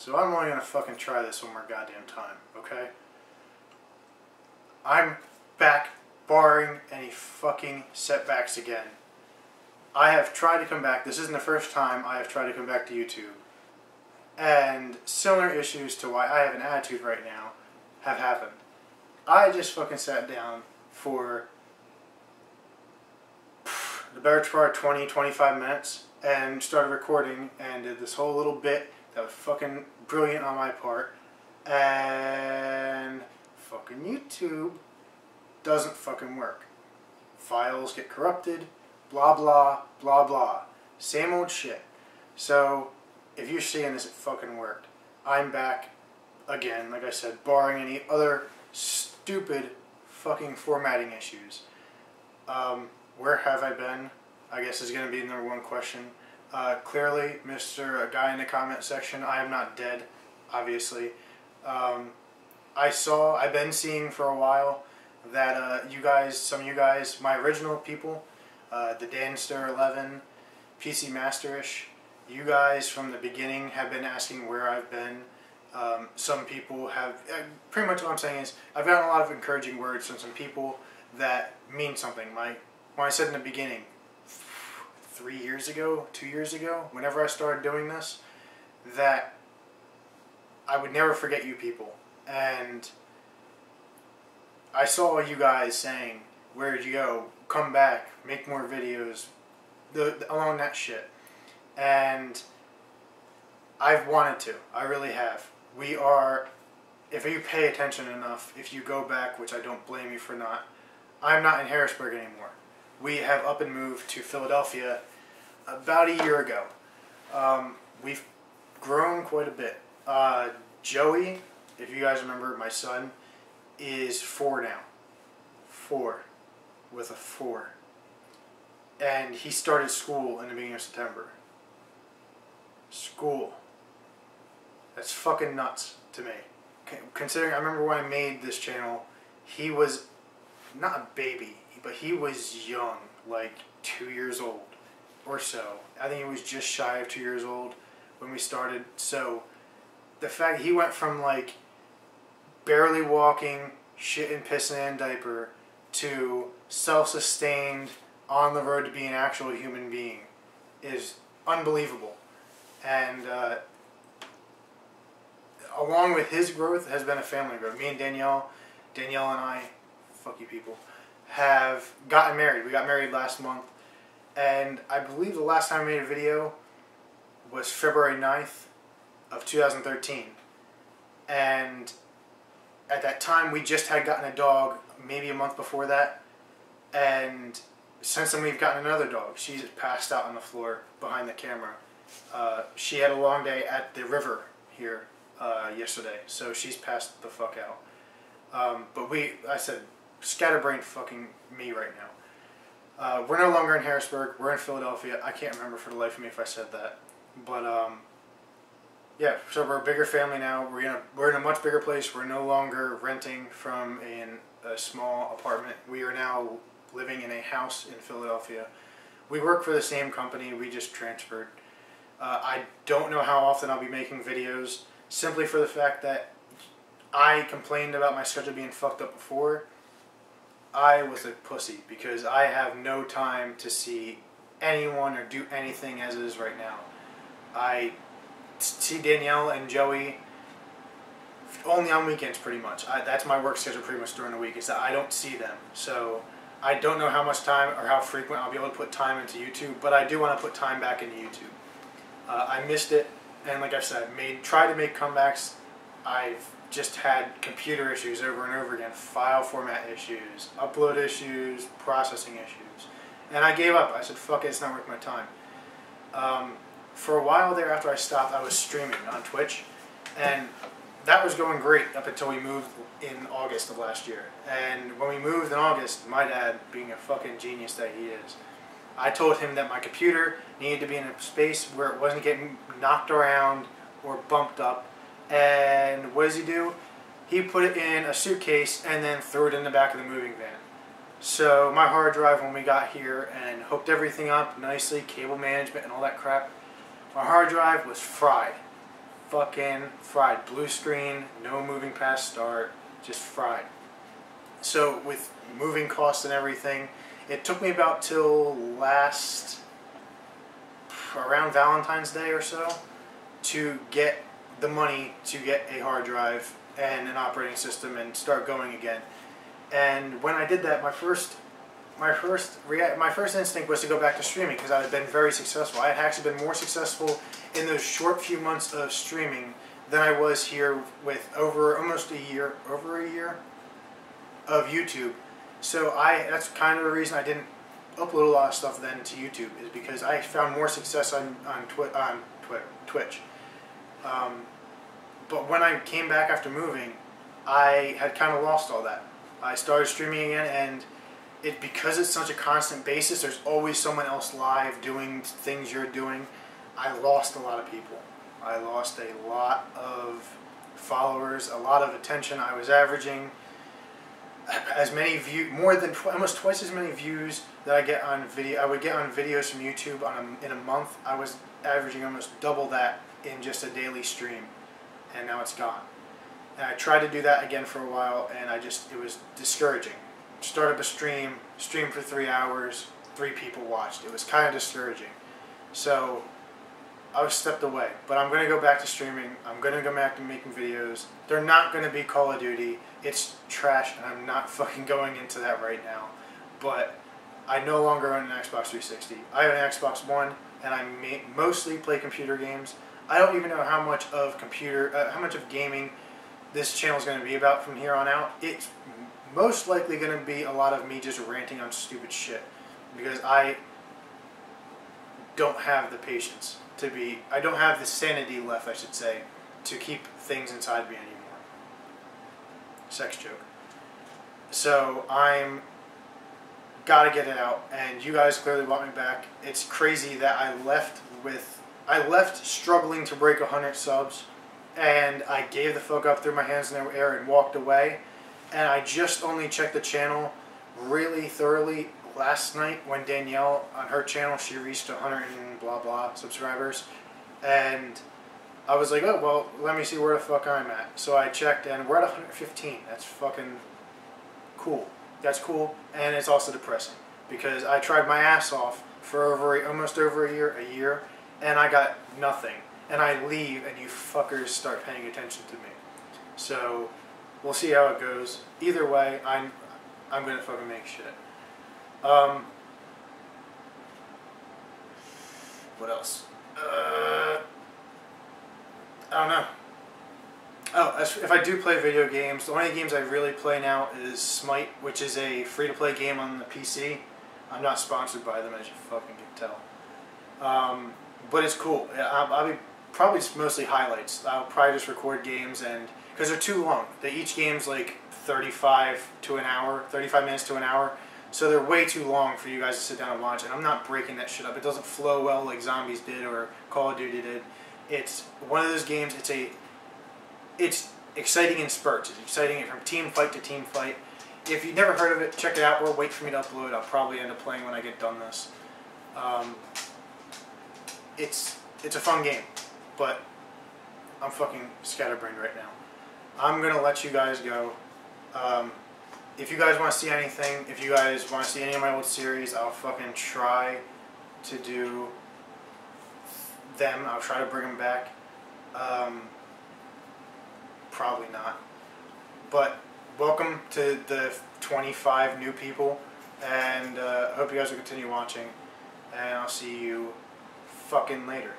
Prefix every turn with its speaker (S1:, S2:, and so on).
S1: So I'm only gonna fucking try this one more goddamn time, okay? I'm back, barring any fucking setbacks again. I have tried to come back. This isn't the first time I have tried to come back to YouTube. And similar issues to why I have an attitude right now have happened. I just fucking sat down for the better part 20, 25 minutes and started recording and did this whole little bit that was fucking brilliant on my part. And fucking YouTube doesn't fucking work. Files get corrupted, blah blah, blah blah. Same old shit. So, if you're seeing this, it fucking worked. I'm back again, like I said, barring any other stupid fucking formatting issues. Um, where have I been? I guess is going to be the number one question. Uh, clearly, Mr. A Guy in the comment section, I am not dead, obviously. Um, I saw, I've been seeing for a while that uh, you guys, some of you guys, my original people, uh, the Danster 11, PC Masterish, you guys from the beginning have been asking where I've been. Um, some people have, uh, pretty much what I'm saying is, I've gotten a lot of encouraging words from some people that mean something. My, when I said in the beginning, three years ago, two years ago, whenever I started doing this, that I would never forget you people. And I saw you guys saying, Where'd you go? Come back, make more videos, the, the, along that shit. And I've wanted to. I really have. We are, if you pay attention enough, if you go back, which I don't blame you for not, I'm not in Harrisburg anymore. We have up and moved to Philadelphia about a year ago. Um, we've grown quite a bit. Uh, Joey, if you guys remember, my son, is four now. Four. With a four. And he started school in the beginning of September. School. That's fucking nuts to me. Considering, I remember when I made this channel, he was not a baby, but he was young, like two years old or so. I think he was just shy of two years old when we started. So the fact he went from like barely walking, shit and pissing in diaper, to self-sustained, on the road to being an actual human being, is unbelievable. And uh, along with his growth has been a family growth. Me and Danielle, Danielle and I, fuck you people, have gotten married. We got married last month and I believe the last time I made a video was February 9th of 2013 and at that time we just had gotten a dog maybe a month before that. And since then we've gotten another dog. She's passed out on the floor behind the camera. Uh, she had a long day at the river here uh, yesterday. So she's passed the fuck out. Um, but we I said scatterbrained fucking me right now uh, we're no longer in Harrisburg. We're in Philadelphia. I can't remember for the life of me if I said that. But um, yeah, so we're a bigger family now. We're in a we're in a much bigger place. We're no longer renting from an, a small apartment. We are now living in a house in Philadelphia. We work for the same company. We just transferred. Uh, I don't know how often I'll be making videos, simply for the fact that I complained about my schedule being fucked up before I was a pussy because I have no time to see anyone or do anything as it is right now. I see Danielle and Joey only on weekends pretty much. I, that's my work schedule pretty much during the week is that I don't see them. So I don't know how much time or how frequent I'll be able to put time into YouTube, but I do want to put time back into YouTube. Uh, I missed it, and like I said, made try to make comebacks. I've just had computer issues over and over again, file format issues, upload issues, processing issues. And I gave up. I said, fuck it, it's not worth my time. Um, for a while there after I stopped, I was streaming on Twitch. And that was going great up until we moved in August of last year. And when we moved in August, my dad, being a fucking genius that he is, I told him that my computer needed to be in a space where it wasn't getting knocked around or bumped up and what does he do? He put it in a suitcase and then threw it in the back of the moving van. So my hard drive when we got here and hooked everything up nicely, cable management and all that crap, my hard drive was fried. fucking fried. Blue screen, no moving past start, just fried. So with moving costs and everything, it took me about till last around Valentine's Day or so to get the money to get a hard drive and an operating system and start going again. And when I did that, my first my first rea- my first instinct was to go back to streaming because I had been very successful. I had actually been more successful in those short few months of streaming than I was here with over almost a year, over a year of YouTube. So I that's kind of the reason I didn't upload a lot of stuff then to YouTube is because I found more success on on, twi- on Twitter, Twitch. Um, but when I came back after moving, I had kind of lost all that. I started streaming again, and it because it's such a constant basis. There's always someone else live doing things you're doing. I lost a lot of people. I lost a lot of followers, a lot of attention. I was averaging as many view more than tw- almost twice as many views that I get on video. I would get on videos from YouTube on a, in a month. I was averaging almost double that in just a daily stream, and now it's gone. And I tried to do that again for a while, and I just it was discouraging. Start up a stream, stream for three hours, three people watched. It was kind of discouraging. So I was stepped away, but I'm going to go back to streaming. I'm going to go back to making videos. They're not going to be Call of Duty. It's trash, and I'm not fucking going into that right now. But I no longer own an Xbox 360. I have an Xbox One, and I mostly play computer games. I don't even know how much of computer, uh, how much of gaming this channel is going to be about from here on out. It's most likely going to be a lot of me just ranting on stupid shit because I don't have the patience to be, I don't have the sanity left, I should say, to keep things inside me anymore. Sex joke. So I'm gotta get it out, and you guys clearly want me back. It's crazy that I left with, I left struggling to break 100 subs, and I gave the fuck up, threw my hands in the air, and walked away. And I just only checked the channel really thoroughly last night when Danielle on her channel she reached 100 and blah blah subscribers, and I was like, oh well, let me see where the fuck I'm at. So I checked, and we're at 115. That's fucking cool. That's cool, and it's also depressing because I tried my ass off for over almost over a year, a year, and I got nothing. And I leave, and you fuckers start paying attention to me. So we'll see how it goes. Either way, I'm I'm gonna fucking make shit. Um, what else? Uh, I don't know. Oh, if I do play video games, the only games I really play now is Smite, which is a free-to-play game on the PC. I'm not sponsored by them, as you fucking can tell. Um, but it's cool. I'll, I'll be probably mostly highlights. I'll probably just record games and because they're too long. They each game's like 35 to an hour, 35 minutes to an hour. So they're way too long for you guys to sit down and watch. And I'm not breaking that shit up. It doesn't flow well like Zombies did or Call of Duty did. It's one of those games. It's a it's exciting in spurts. It's exciting from team fight to team fight. If you've never heard of it, check it out or wait for me to upload. I'll probably end up playing when I get done this. Um, it's it's a fun game, but I'm fucking scatterbrained right now. I'm gonna let you guys go. Um, if you guys want to see anything, if you guys want to see any of my old series, I'll fucking try to do them. I'll try to bring them back. Um, probably not. But welcome to the 25 new people, and uh, I hope you guys will continue watching. And I'll see you fucking later.